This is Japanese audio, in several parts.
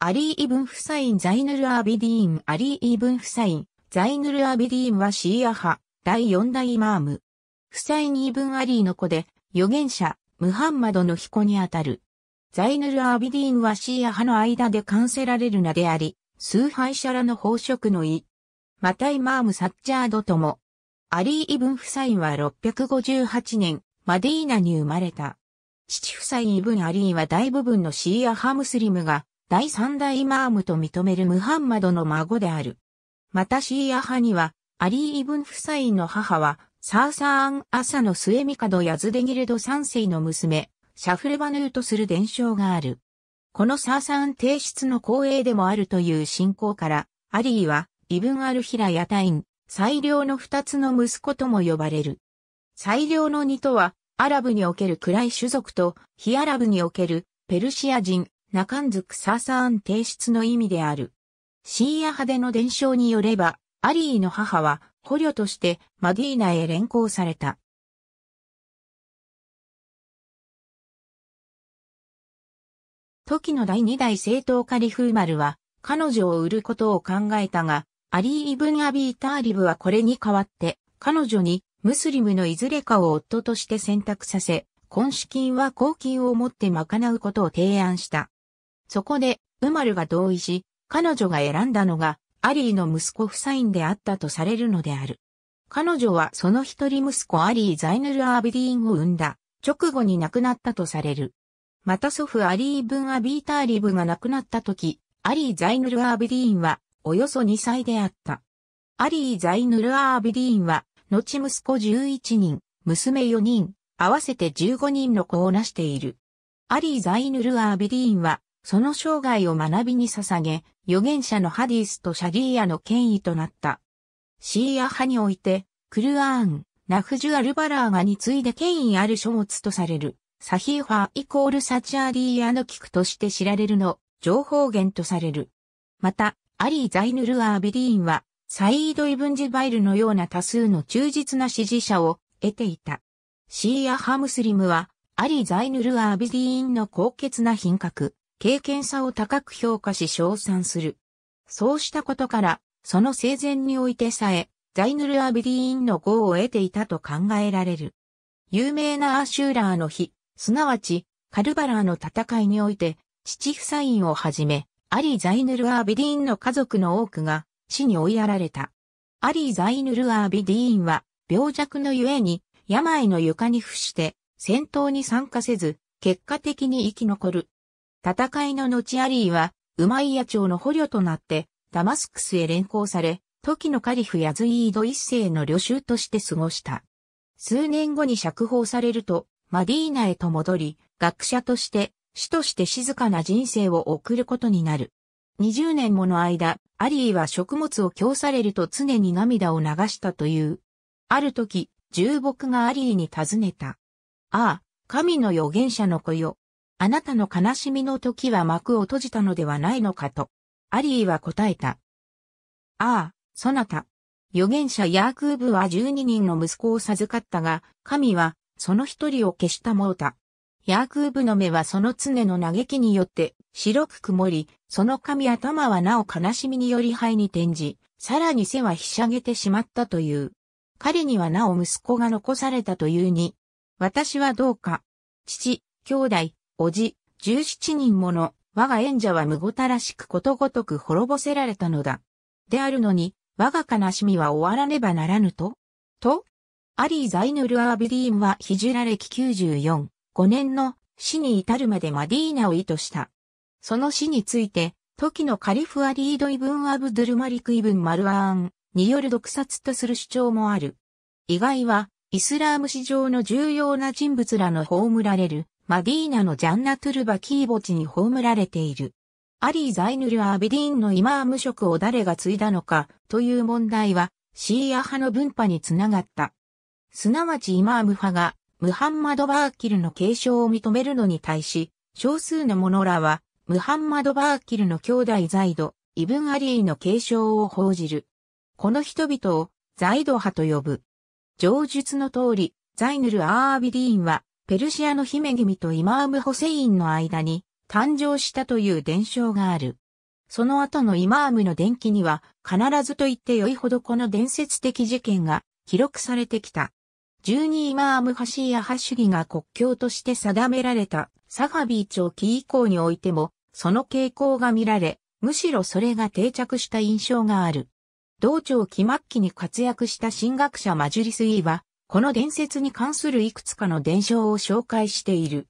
アリー・イブン・フサイン・ザイヌル・アビディーン、アリー・イブン・フサイン、ザイヌル・アビディーンはシーア派、第四代イマーム。フサイン・イブン・アリーの子で、預言者、ムハンマドの彦にあたる。ザイヌル・アビディーンはシーア派の間で冠せられる名であり、崇拝者らの宝飾の意。またイマーム・サッジャードとも。アリー・イブン・フサインは658年、マディーナに生まれた。父フサイン・イブン・アリーは大部分のシーア派ムスリムが第三代イマームと認めるムハンマドの孫である。またシーア派には、アリー・イブン・フサインの母は、サーサーン・アサの末帝ヤズデギルド三世の娘、シャフルバヌーとする伝承がある。このサーサーン提出の公営でもあるという信仰から、アリーは、イブン・アルヒラ・ヤタイン、最良の二つの息子とも呼ばれる。最良の二とは、アラブにおける暗い種族と、非アラブにおけるペルシア人、ナカンズクサーサーン提出の意味である。シーア派での伝承によれば、アリーの母は捕虜としてマディーナへ連行された。時の第二代政党カリフーマルは彼女を売ることを考えたが、アリー・イブン・アビーターリブはこれに代わって彼女にムスリムのいずれかを夫として選択させ、婚資金は公金を持って賄うことを提案した。そこで、ウマルが同意し、彼女が選んだのが、アリーの息子夫妻であったとされるのである。彼女はその一人息子アリー・ザイヌル・アービディーンを産んだ。直後に亡くなったとされる。また祖父アリー・ブン・アビーターリブが亡くなった時、アリー・ザイヌル・アービディーンはおよそ2歳であった。アリー・ザイヌル・アービディーンは、後息子11人、娘4人、合わせて15人の子をなしている。アリー・ザイヌル・アービディーンは、その生涯を学びに捧げ、預言者のハディスとシャリーアの権威となった。シーア派において、クルアーン、ナフジュアルバラーガに次いで権威ある書物とされる、サヒーファーイコールサチャーリーアの菊として知られるの、情報源とされる。また、アリー・ザイヌル・アービディーンは、サイード・イブンジバイルのような多数の忠実な支持者を得ていた。シーア派ムスリムは、アリ・ザイヌル・アービディーンの高潔な品格、経験さを高く評価し称賛する。そうしたことから、その生前においてさえ、ザイヌル・アビディーンの号を得ていたと考えられる。有名なアーシューラーの日、すなわち、カルバラーの戦いにおいて、父夫妻をはじめ、アリ・ザイヌル・アビディーンの家族の多くが死に追いやられた。アリ・ザイヌル・アビディーンは、病弱のゆえに、病の床に伏して、戦闘に参加せず、結果的に生き残る。戦いの後アリーは、ウマイヤ朝の捕虜となって、ダマスクスへ連行され、時のカリフヤズイード一世の旅衆として過ごした。数年後に釈放されると、マディーナへと戻り、学者として、死として静かな人生を送ることになる。20年もの間、アリーは食物を供されると常に涙を流したという。ある時、重木がアリーに尋ねた。ああ、神の預言者の子よ。あなたの悲しみの時は幕を閉じたのではないのかと。アリーは答えた。ああ、そなた。預言者ヤークーブは12人の息子を授かったが、神はその一人を消したもうた。ヤークーブの目はその常の嘆きによって白く曇り、その髪頭はなお悲しみにより灰に転じ、さらに背はひしゃげてしまったという。彼にはなお息子が残されたというに。私はどうか。父、兄弟、おじ、十七人もの、我が縁者はむごたらしくことごとく滅ぼせられたのだ。であるのに、我が悲しみは終わらねばならぬと？とアリー・ザイヌル・アービディーンはヒジュラ歴94、5年の死に至るまでマディーナを意図した。その死について、時のカリフ・アリード・イブン・アブドゥル・マリク・イブン・マルアーンによる毒殺とする主張もある。意外は、イスラーム史上の重要な人物らの葬られるマディーナのジャンナトゥルバキー墓地に葬られている。アリー・ザイヌル・アービディーンのイマーム職を誰が継いだのかという問題はシーア派の分派につながった。すなわちイマーム派がムハンマド・バーキルの継承を認めるのに対し、少数の者らはムハンマド・バーキルの兄弟ザイド、イブン・アリーの継承を報じる。この人々をザイド派と呼ぶ。上述の通り、ザイヌル・アービディーンはペルシアの姫君とイマーム・ホセインの間に誕生したという伝承がある。その後のイマームの伝記には必ずと言って良いほどこの伝説的事件が記録されてきた。十二イマームハシーヤハ主義が国境として定められたサハビー朝期以降においてもその傾向が見られ、むしろそれが定着した印象がある。同朝期末期に活躍した神学者マジュリスイーは、この伝説に関するいくつかの伝承を紹介している。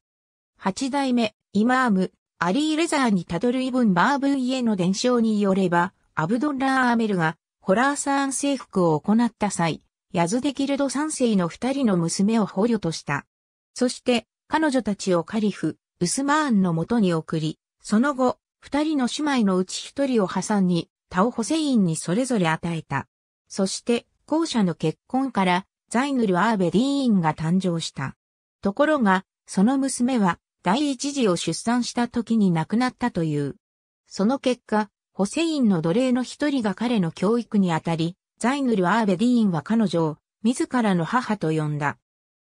八代目、イマーム、アリー・レザーにたどるイブン・バーブイへの伝承によれば、アブドッラー・アメルが、ホラーサーン征服を行った際、ヤズデキルド三世の二人の娘を捕虜とした。そして、彼女たちをカリフ、ウスマーンのもとに送り、その後、二人の姉妹のうち一人を破ンに、タオ・ホセインにそれぞれ与えた。そして、後者の結婚から、ザイヌル・アーベディーンが誕生した。ところが、その娘は、第一次を出産した時に亡くなったという。その結果、ホセインの奴隷の一人が彼の教育にあたり、ザイヌル・アーベディーンは彼女を自らの母と呼んだ。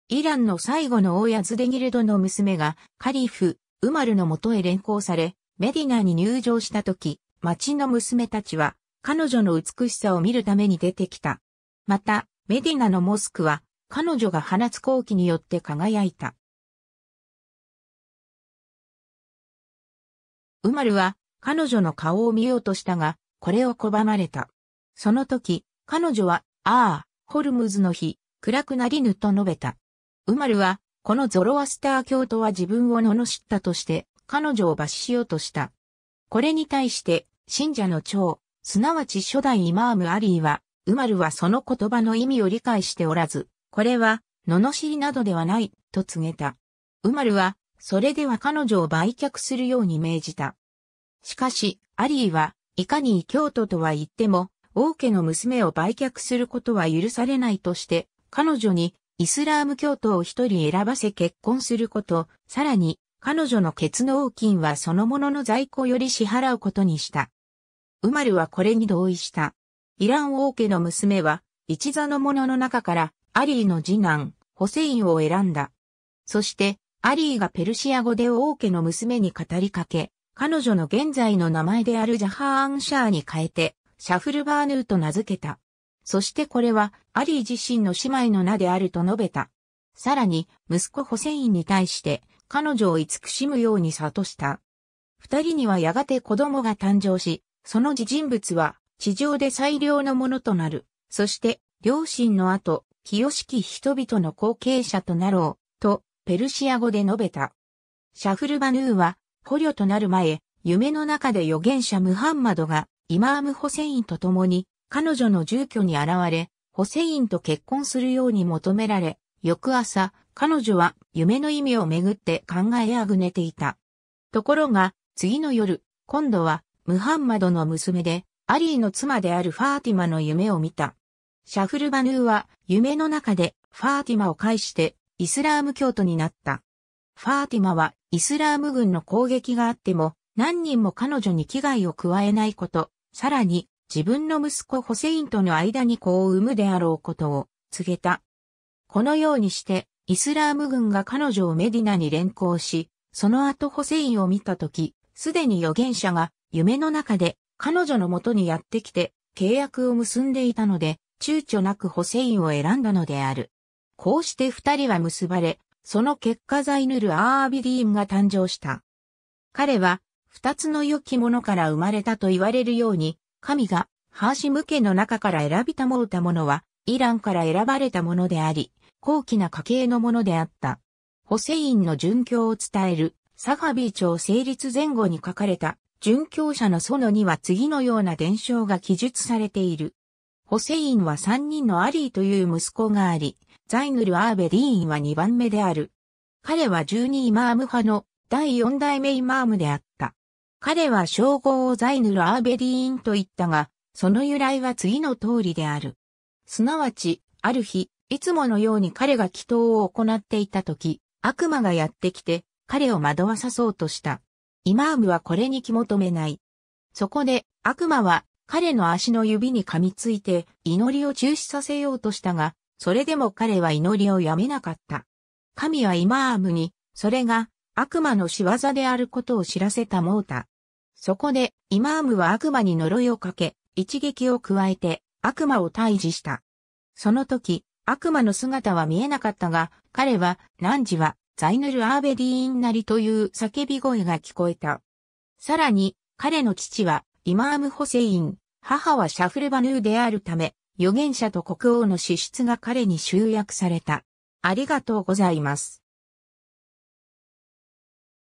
イランの最後の王ヤズデギルドの娘がカリフ、ウマルのもとへ連行され、メディナに入場した時、町の娘たちは彼女の美しさを見るために出てきた。また、メディナのモスクは彼女が放つ光気によって輝いた。ウマルは彼女の顔を見ようとしたが、これを拒まれた。その時、彼女は、ああ、ホルムズの日、暗くなりぬと述べた。ウマルは、このゾロアスター教徒は自分を罵ったとして、彼女を罰しようとした。これに対して、信者の長、すなわち初代イマームアリーは、ウマルはその言葉の意味を理解しておらず、これは、罵りなどではない、と告げた。ウマルは、それでは彼女を売却するように命じた。しかし、アリーは、いかに異教徒とは言っても、王家の娘を売却することは許されないとして、彼女にイスラーム教徒を一人選ばせ結婚すること、さらに、彼女の血の王金はそのものの在庫より支払うことにした。ウマルはこれに同意した。イラン王家の娘は、一座の者の中から、アリーの次男、ホセインを選んだ。そして、アリーがペルシア語で王家の娘に語りかけ、彼女の現在の名前であるジャハーンシャーに変えて、シャフルバーヌーと名付けた。そしてこれは、アリー自身の姉妹の名であると述べた。さらに、息子ホセインに対して、彼女を慈しむように諭した。二人にはやがて子供が誕生し、その人物は、地上で最良のものとなる。そして、両親の後、清しき人々の後継者となろう、と、ペルシア語で述べた。シャフルバヌーは、捕虜となる前、夢の中で預言者ムハンマドが、イマーム・ホセインと共に、彼女の住居に現れ、ホセインと結婚するように求められ、翌朝、彼女は夢の意味をめぐって考えあぐねていた。ところが、次の夜、今度は、ムハンマドの娘で、アリーの妻であるファーティマの夢を見た。シャフルバヌーは、夢の中で、ファーティマを介して、イスラーム教徒になった。ファーティマはイスラーム軍の攻撃があっても何人も彼女に危害を加えないこと、さらに自分の息子ホセインとの間に子を産むであろうことを告げた。このようにしてイスラーム軍が彼女をメディナに連行し、その後ホセインを見たとき、すでに預言者が夢の中で彼女のもとにやってきて契約を結んでいたので、躊躇なくホセインを選んだのである。こうして二人は結ばれ、その結果ザイヌル・アービディーンが誕生した。彼は、二つの良きものから生まれたと言われるように、神が、ハーシム家の中から選びたもうたものは、イランから選ばれたものであり、高貴な家系のものであった。ホセインの殉教を伝える、サハビー朝成立前後に書かれた、殉教者の園には次のような伝承が記述されている。ホセインは三人のアリーという息子があり、ザイヌル・アーベディーンは2番目である。彼は12イマーム派の第4代目イマームであった。彼は称号をザイヌル・アーベディーンと言ったが、その由来は次の通りである。すなわち、ある日、いつものように彼が祈祷を行っていた時、悪魔がやってきて、彼を惑わさそうとした。イマームはこれに気求めない。そこで、悪魔は彼の足の指に噛みついて祈りを中止させようとしたが、それでも彼は祈りをやめなかった。神はイマームに、それが悪魔の仕業であることを知らせたモータ。そこで、イマームは悪魔に呪いをかけ、一撃を加えて、悪魔を退治した。その時、悪魔の姿は見えなかったが、彼は、何時は、ザイヌル・アーベディーンなりという叫び声が聞こえた。さらに、彼の父は、イマーム・ホセイン、母はシャフルバヌーであるため、預言者と国王の資質が彼に集約された。ありがとうございます。